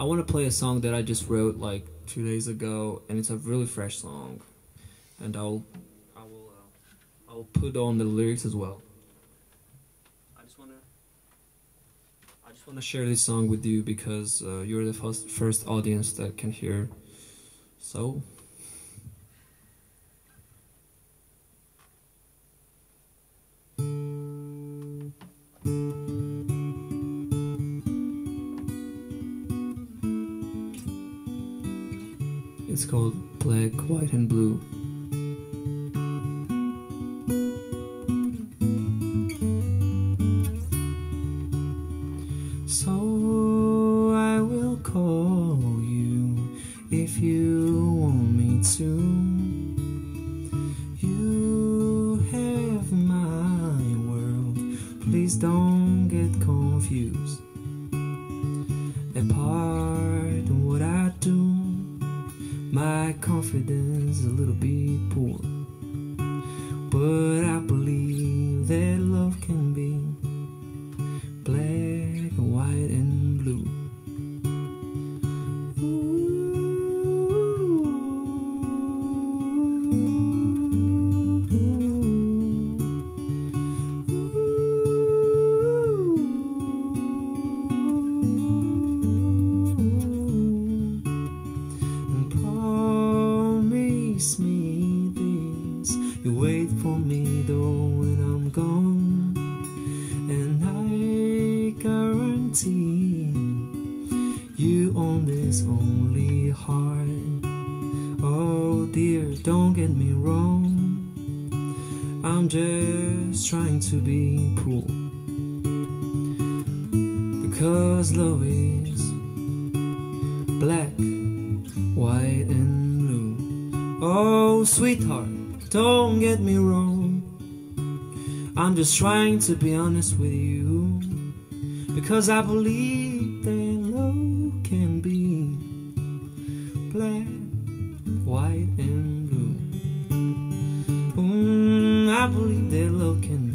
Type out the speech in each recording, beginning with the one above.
I want to play a song that I just wrote like two days ago, and it's a really fresh song, and I'll I will uh, I'll put on the lyrics as well. I just wanna I just wanna share this song with you because uh, you're the first first audience that can hear. So. It's called Black, White, and Blue. So I will call you if you want me to. You have my world, please don't get confused. My confidence a little bit poor. But I believe that love can be wait for me though when I'm gone. And I guarantee You own this only heart. Oh dear, don't get me wrong. I'm just trying to be cool. Because love is black, white, and blue. Oh, sweetheart, don't get me wrong. I'm just trying to be honest with you. Because I believe that love can be black, white, and blue. Mm, I believe that love can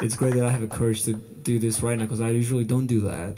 It's great that I have the courage to do this right now because I usually don't do that.